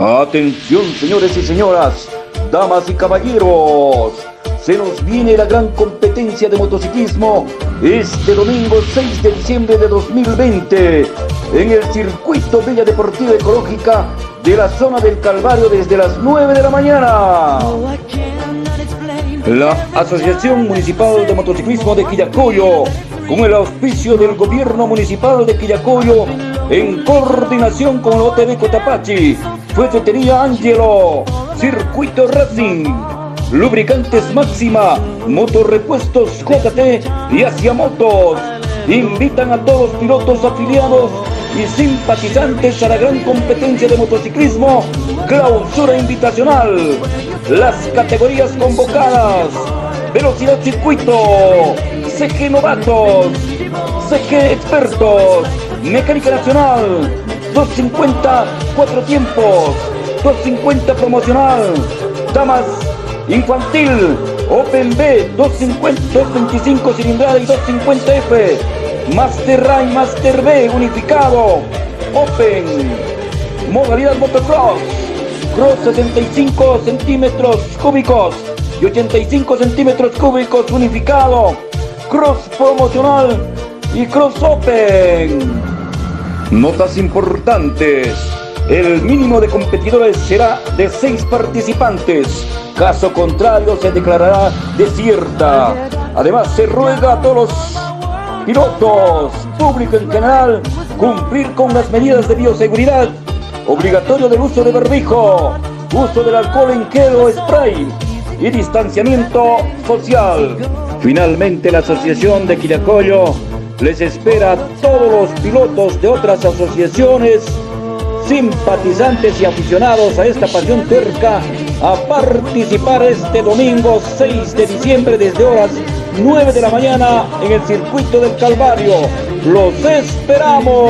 Atención señores y señoras, damas y caballeros, se nos viene la gran competencia de motociclismo este domingo 6 de diciembre de 2020 en el circuito Villa Deportiva Ecológica de la zona del Calvario desde las 9 de la mañana. La Asociación Municipal de Motociclismo de Quillacoyo, con el auspicio del Gobierno Municipal de Quillacoyo, en coordinación con la OTV Cotapachi, Fuetería Angelo, Circuito Racing, Lubricantes Máxima, Motorrepuestos JT y Asia Motos. Invitan a todos los pilotos afiliados y simpatizantes a la gran competencia de motociclismo, clausura invitacional. Las categorías convocadas, velocidad circuito, CG novatos, CG expertos, mecánica nacional, 250 cuatro tiempos, 250 promocional, damas infantil, Open B, 250, 225 cilindrada y 250F, Master Ray, Master B, unificado, Open, modalidad motocross, cross 65 centímetros cúbicos y 85 centímetros cúbicos unificado, cross promocional y cross open. Notas importantes. El mínimo de competidores será de seis participantes. Caso contrario se declarará desierta. Además se ruega a todos los pilotos, público en general, cumplir con las medidas de bioseguridad. Obligatorio del uso de barbijo, uso del alcohol en gel o spray y distanciamiento social. Finalmente la Asociación de Quillacoyo les espera a todos los pilotos de otras asociaciones, simpatizantes y aficionados a esta pasión cerca a participar este domingo 6 de diciembre desde horas 9 de la mañana en el circuito del Calvario. ¡Los esperamos!